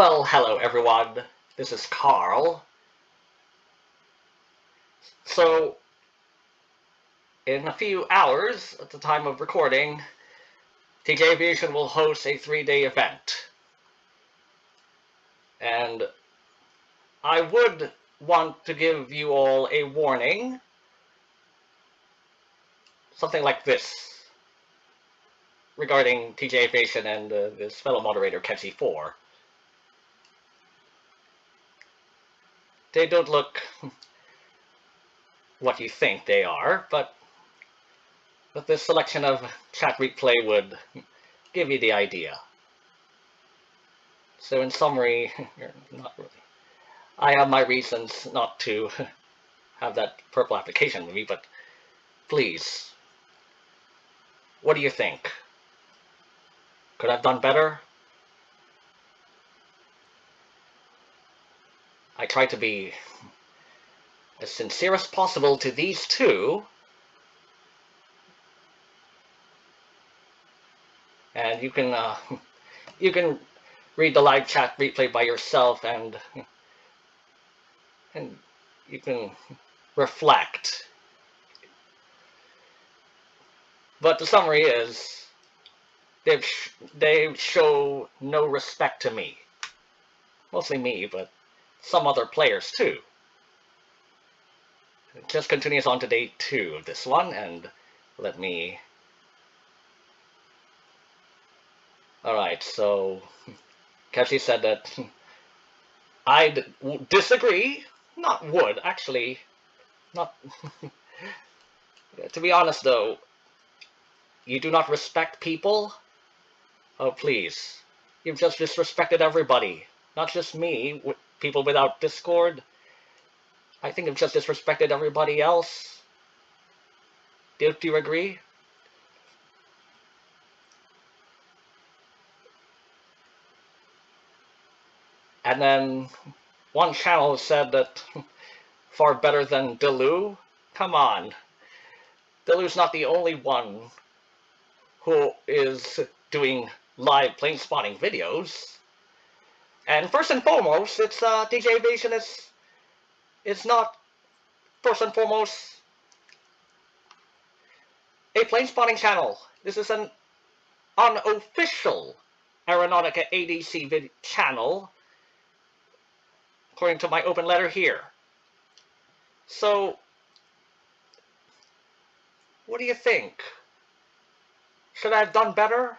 Well, hello everyone. This is Carl. So, in a few hours, at the time of recording, TJ Aviation will host a three-day event. And I would want to give you all a warning. Something like this. Regarding TJ Aviation and uh, this fellow moderator, Kevci4. They don't look what you think they are, but but this selection of chat replay would give you the idea. So in summary, not really. I have my reasons not to have that purple application with me, but please, what do you think? Could I have done better? I try to be as sincere as possible to these two. And you can uh, you can read the live chat replay by yourself and and you can reflect. But the summary is they've they show no respect to me. Mostly me, but some other players too. It just continues on to day two of this one, and let me... Alright, so Kashi said that I disagree, not would, actually, not... to be honest though, you do not respect people? Oh please, you've just disrespected everybody, not just me, people without Discord. I think I've just disrespected everybody else. Do, do you agree? And then one channel said that far better than Delu. Come on. Delu's not the only one who is doing live plane spotting videos. And first and foremost, it's uh, TJ Aviation is is not first and foremost a plane spotting channel. This is an unofficial Aeronautica ATC channel, according to my open letter here. So, what do you think? Should I have done better?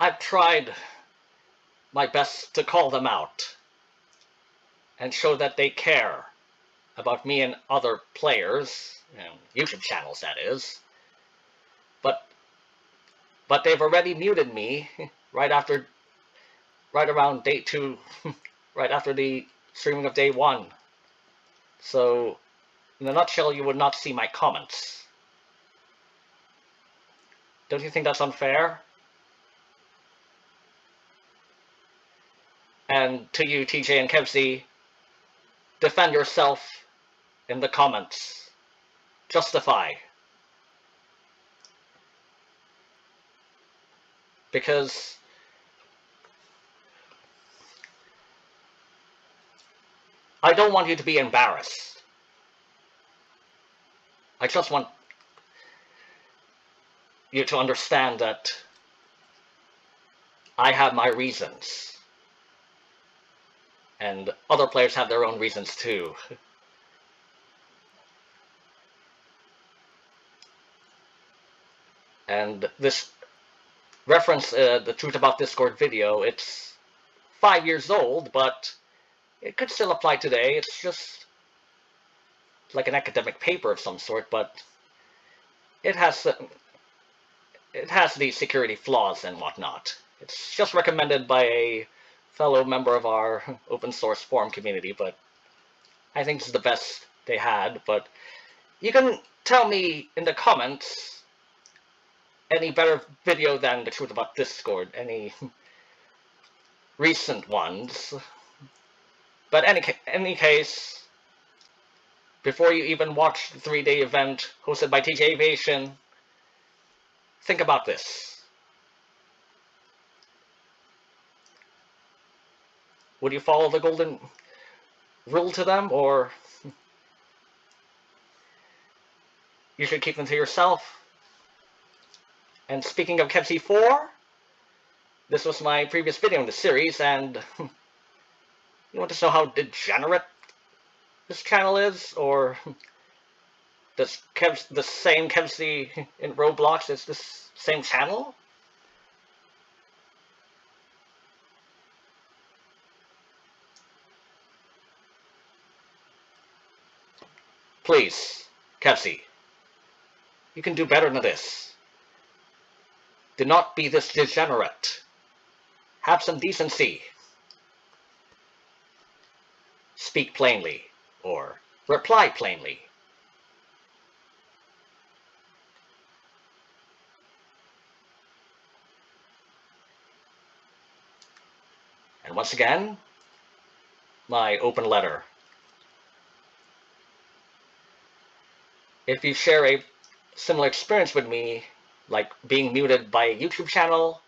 I've tried my best to call them out and show that they care about me and other players, and YouTube channels that is. But but they've already muted me right after right around day two, right after the streaming of day one. So in a nutshell, you would not see my comments. Don't you think that's unfair? And to you, TJ and Kevci, defend yourself in the comments. Justify. Because I don't want you to be embarrassed. I just want you to understand that I have my reasons and other players have their own reasons too. and this reference, uh, the Truth About Discord video, it's five years old, but it could still apply today. It's just like an academic paper of some sort, but it has it has these security flaws and whatnot. It's just recommended by a fellow member of our open source forum community, but I think this is the best they had. But you can tell me in the comments any better video than the truth about Discord, any recent ones. But any any case, before you even watch the three-day event hosted by TJ Aviation, think about this. Would you follow the golden rule to them, or you should keep them to yourself? And speaking of Kevci 4, this was my previous video in the series, and you want to know how degenerate this channel is, or does Kev the same Kevci in Roblox is this same channel? Please, Kevci, you can do better than this. Do not be this degenerate. Have some decency. Speak plainly, or reply plainly. And once again, my open letter. If you share a similar experience with me, like being muted by a YouTube channel,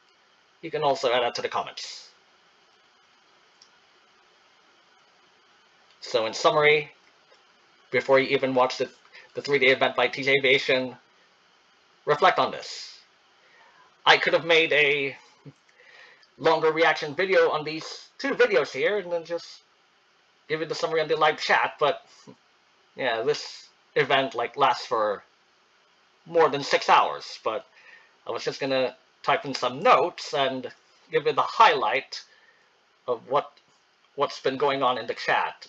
you can also add that to the comments. So in summary, before you even watch the, the 3-day event by TJ Aviation, reflect on this. I could have made a longer reaction video on these two videos here and then just give you the summary on the live chat, but yeah, this event like lasts for more than six hours, but I was just gonna type in some notes and give you the highlight of what what's been going on in the chat,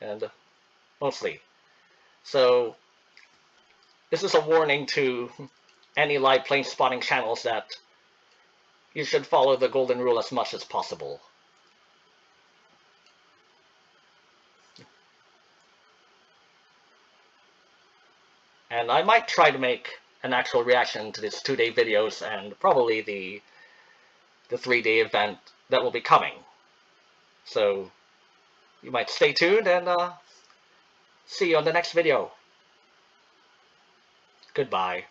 and uh, mostly. So this is a warning to any live plane spotting channels that you should follow the golden rule as much as possible. And I might try to make an actual reaction to these two-day videos and probably the the three-day event that will be coming. So you might stay tuned and uh, see you on the next video. Goodbye.